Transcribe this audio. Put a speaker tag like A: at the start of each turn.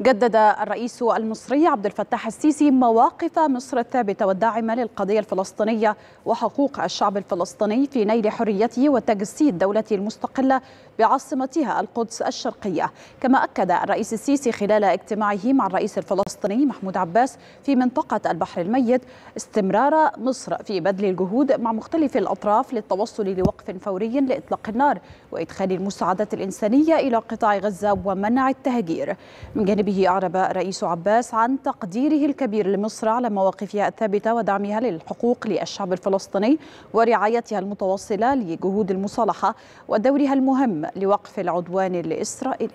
A: جدد الرئيس المصري عبد الفتاح السيسي مواقف مصر الثابتة والداعمة للقضية الفلسطينية وحقوق الشعب الفلسطيني في نيل حريته وتجسيد دولته المستقلة بعاصمتها القدس الشرقية، كما أكد الرئيس السيسي خلال اجتماعه مع الرئيس الفلسطيني محمود عباس في منطقة البحر الميت استمرار مصر في بذل الجهود مع مختلف الأطراف للتوصل لوقف فوري لإطلاق النار وإدخال المساعدات الإنسانية إلى قطاع غزة ومنع التهجير. من جانب به أعرب الرئيس عباس عن تقديره الكبير لمصر على مواقفها الثابتة ودعمها للحقوق للشعب الفلسطيني ورعايتها المتواصلة لجهود المصالحة ودورها المهم لوقف العدوان الإسرائيلي.